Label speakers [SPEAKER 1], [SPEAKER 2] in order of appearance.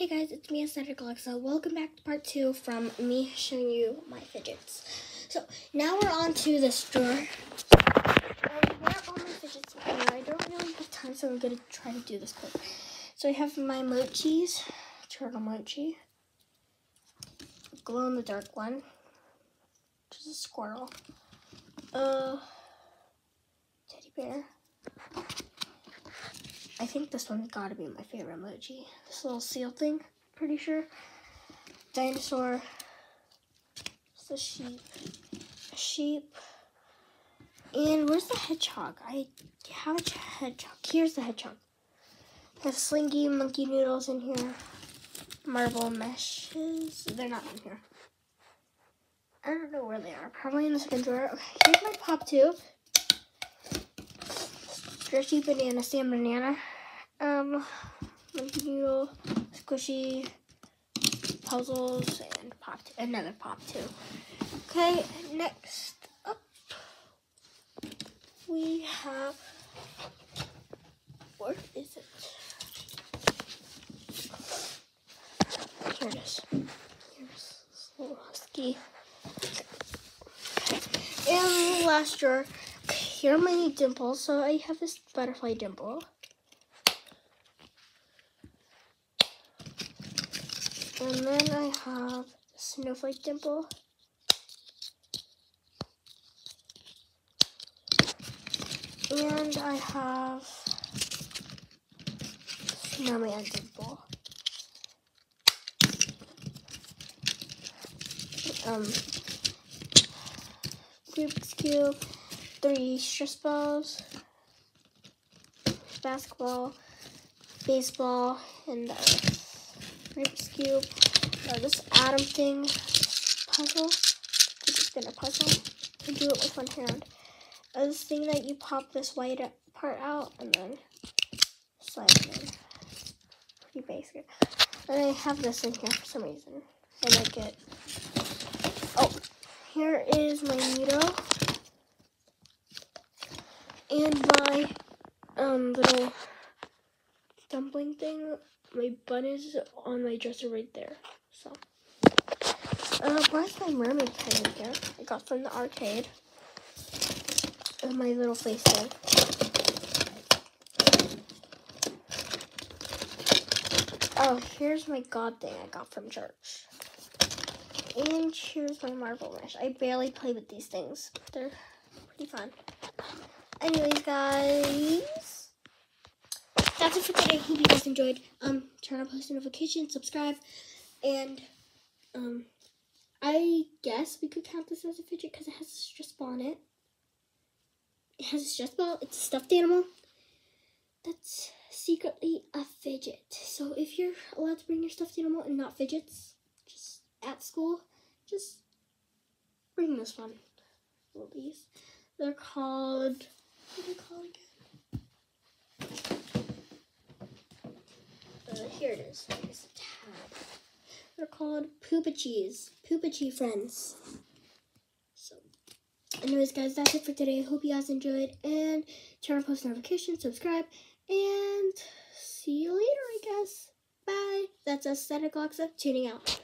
[SPEAKER 1] Hey guys, it's me, Aesthetic Alexa. Welcome back to part two from me showing you my fidgets. So now we're on to this drawer. Um, where are all my fidgets? Uh, I don't really have time, so I'm gonna try to do this quick. So I have my mochis, turtle mochi, glow in the dark one, which is a squirrel, uh, teddy bear. I think this one's gotta be my favorite emoji. This little seal thing, pretty sure. Dinosaur. It's a sheep. A sheep. And where's the hedgehog? I have a hedgehog. Here's the hedgehog. Have slinky monkey noodles in here. Marble meshes. They're not in here. I don't know where they are. Probably in the second drawer. Okay, here's my pop tube. Stretchy banana, stand banana. Um, noodle, squishy, puzzles, and pop two, another pop too. Okay, next up, we have, where is it? Here it is. Here's husky. And last drawer, here are my dimples. So I have this butterfly dimple. And then I have snowflake dimple. And I have snowman dimple. Um, Rubik's Cube, three stress balls, basketball, baseball, and uh, Rubik's Cube. This atom thing puzzle. It's been a puzzle. I do it with one hand. Uh, this thing that you pop this white part out and then slide it in. Pretty basic. And I have this in here for some reason. I like it. Oh, here is my Nee Doh. And my um little dumpling thing. My bun is on my dresser right there. So, uh, where's my mermaid pen again? I got from the arcade. My little face thing. Oh, here's my god thing I got from church. And here's my marble mesh. I barely play with these things. They're pretty fun. Anyways, guys, that's it for today. Hope you guys enjoyed. Um, turn on post notifications, subscribe, and um, I guess we could count this as a fidget because it has a stress ball on it. It has a stress ball. It's a stuffed animal. That's secretly a fidget. So if you're allowed to bring your stuffed animal and not fidgets, just at school, just bring this one. Well, these they're called. What are they called again? Uh, here it is. Here's the tab. They're called Poopa Cheese. Poopa Cheese friends. So, anyways, guys, that's it for today. Hope you guys enjoyed. And turn on post notifications, subscribe, and see you later, I guess. Bye. That's Aesthetic Alexa tuning out.